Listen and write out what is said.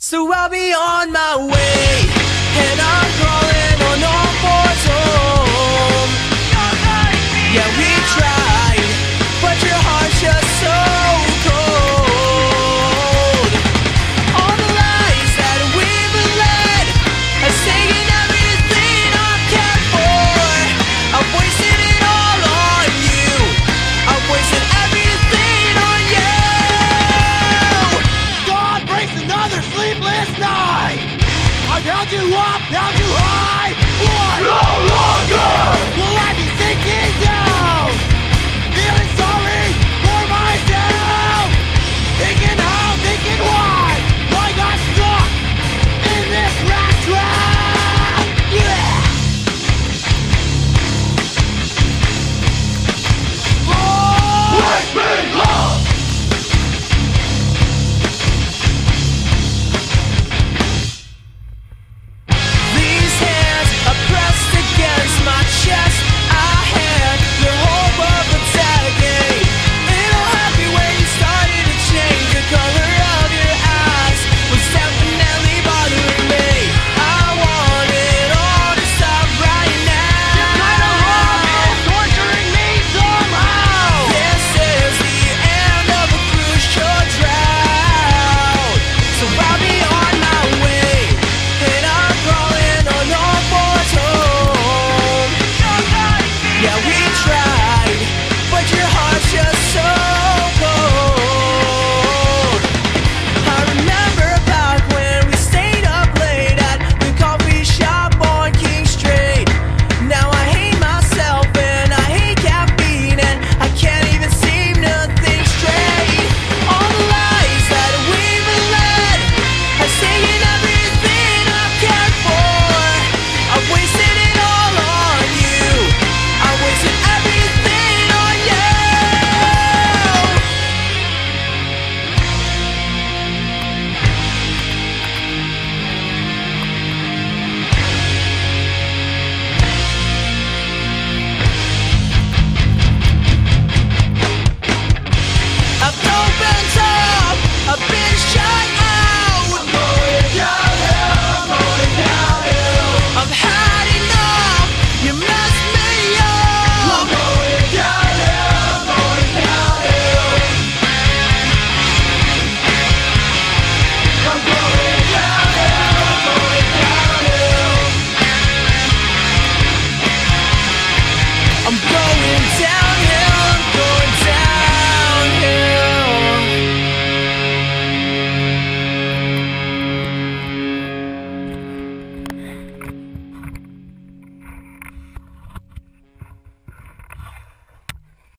So I'll be on my way, and I'm crawling sleepless night. I've held you up, held you high. What?